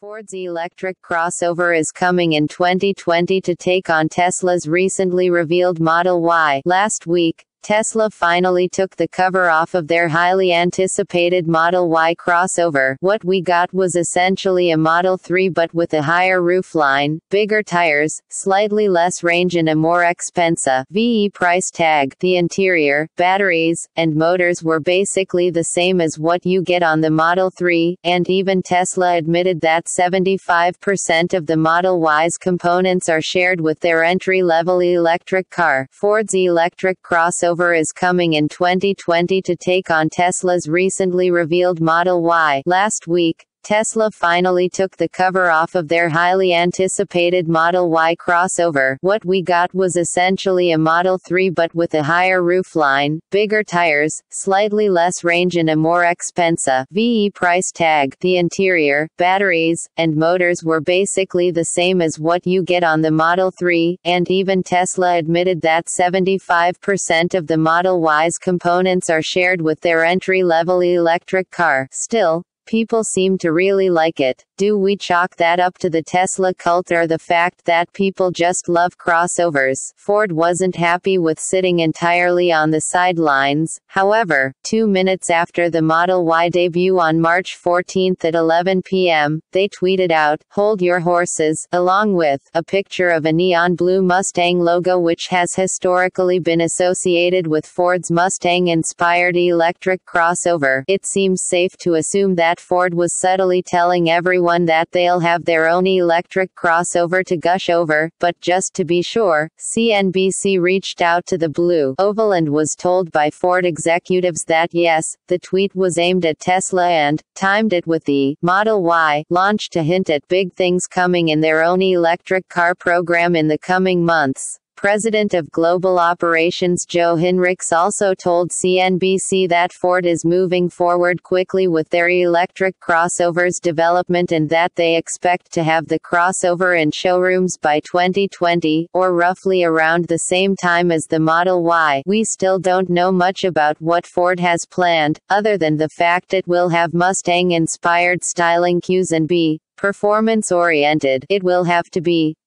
Ford's electric crossover is coming in 2020 to take on Tesla's recently revealed Model Y. Last week, Tesla finally took the cover off of their highly anticipated Model Y crossover. What we got was essentially a Model 3 but with a higher roofline, bigger tires, slightly less range and a more expensive VE price tag. The interior, batteries, and motors were basically the same as what you get on the Model 3, and even Tesla admitted that 75% of the Model Y's components are shared with their entry-level electric car. Ford's electric crossover is coming in 2020 to take on Tesla's recently revealed Model Y. Last week, Tesla finally took the cover off of their highly anticipated Model Y crossover. What we got was essentially a Model 3 but with a higher roofline, bigger tires, slightly less range and a more expensive VE price tag. The interior, batteries, and motors were basically the same as what you get on the Model 3, and even Tesla admitted that 75% of the Model Y's components are shared with their entry-level electric car. Still, People seem to really like it. Do we chalk that up to the Tesla cult or the fact that people just love crossovers? Ford wasn't happy with sitting entirely on the sidelines. However, two minutes after the Model Y debut on March 14 at 11 p.m., they tweeted out, Hold your horses, along with a picture of a neon blue Mustang logo which has historically been associated with Ford's Mustang inspired electric crossover. It seems safe to assume that Ford was subtly telling everyone that they'll have their own electric crossover to gush over, but just to be sure, CNBC reached out to the Blue Oval and was told by Ford executives that yes, the tweet was aimed at Tesla and timed it with the Model Y launch to hint at big things coming in their own electric car program in the coming months. President of Global Operations Joe Hinrichs also told CNBC that Ford is moving forward quickly with their electric crossovers development and that they expect to have the crossover in showrooms by 2020, or roughly around the same time as the Model Y. We still don't know much about what Ford has planned, other than the fact it will have Mustang-inspired styling cues and be performance-oriented. It will have to be,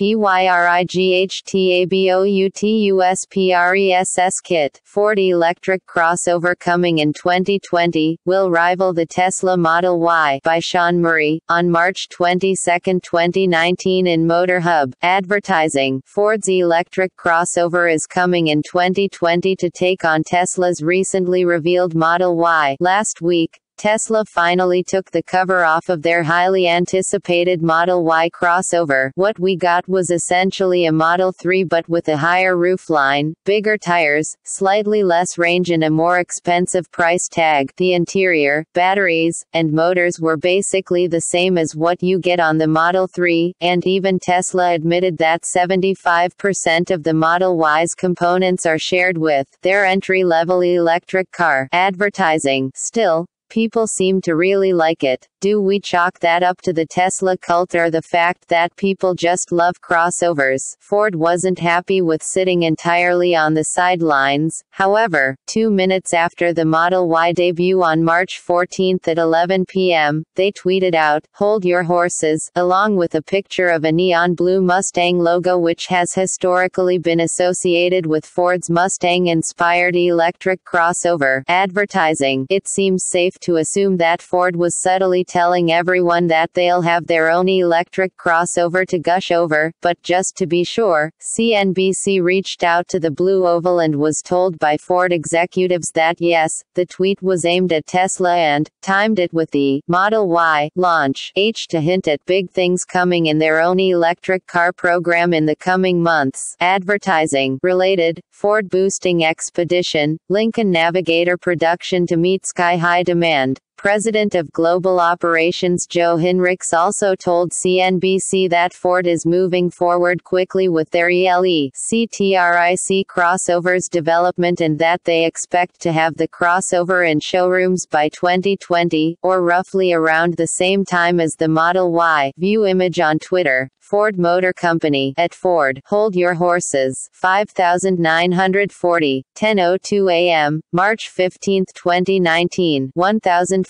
USHOMECONTACTUSTERMSPRIVACYCOPYRIGHTABOUTUSPRESS Kit Ford electric crossover coming in 2020, will rival the Tesla Model Y by Sean Murray, on March 22, 2019 in Motor Hub. Advertising Ford's electric crossover is coming in 2020 to take on Tesla's recently revealed Model Y. Last week, Tesla finally took the cover off of their highly anticipated Model Y crossover. What we got was essentially a Model 3 but with a higher roofline, bigger tires, slightly less range and a more expensive price tag. The interior, batteries, and motors were basically the same as what you get on the Model 3, and even Tesla admitted that 75% of the Model Y's components are shared with their entry-level electric car. Advertising. Still, People seem to really like it. Do we chalk that up to the Tesla cult or the fact that people just love crossovers? Ford wasn't happy with sitting entirely on the sidelines. However, two minutes after the Model Y debut on March 14 at 11 p.m., they tweeted out, Hold your horses, along with a picture of a neon blue Mustang logo which has historically been associated with Ford's Mustang inspired electric crossover. Advertising. It seems safe to assume that Ford was subtly telling everyone that they'll have their own electric crossover to gush over, but just to be sure, CNBC reached out to the Blue Oval and was told by Ford executives that yes, the tweet was aimed at Tesla and timed it with the Model Y launch H to hint at big things coming in their own electric car program in the coming months. Advertising related, Ford boosting expedition, Lincoln Navigator production to meet sky high demand. President of Global Operations Joe Hinrichs also told CNBC that Ford is moving forward quickly with their ELE CTRIC crossovers development and that they expect to have the crossover in showrooms by 2020, or roughly around the same time as the Model Y. View image on Twitter. Ford Motor Company, at Ford, hold your horses, 5940, 10.02 a.m., March 15, 2019,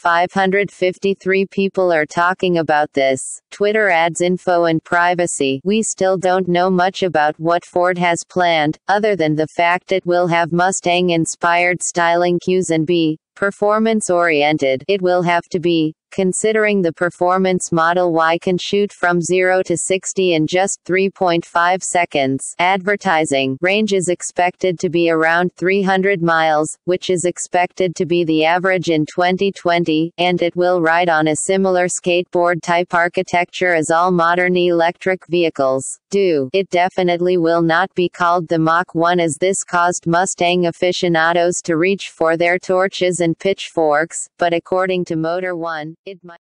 1,553 people are talking about this. Twitter adds info and privacy. We still don't know much about what Ford has planned, other than the fact it will have Mustang-inspired styling cues and be performance oriented. It will have to be, Considering the performance Model Y can shoot from 0 to 60 in just 3.5 seconds, advertising range is expected to be around 300 miles, which is expected to be the average in 2020, and it will ride on a similar skateboard type architecture as all modern electric vehicles do. It definitely will not be called the Mach 1 as this caused Mustang aficionados to reach for their torches and pitchforks, but according to Motor One, it might